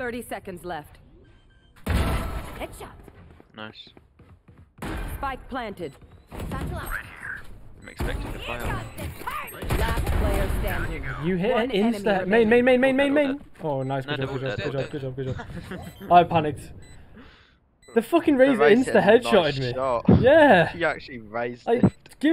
30 seconds left. Headshot. Nice. Spike planted. I'm expecting to fire. Last player standing. You hit an insta. Main, main, main, main, main, main. Oh, nice. Good job, good job, good job, good job, good job. I panicked. The fucking Razor insta headshotted me. shot. Yeah. She actually raised I it.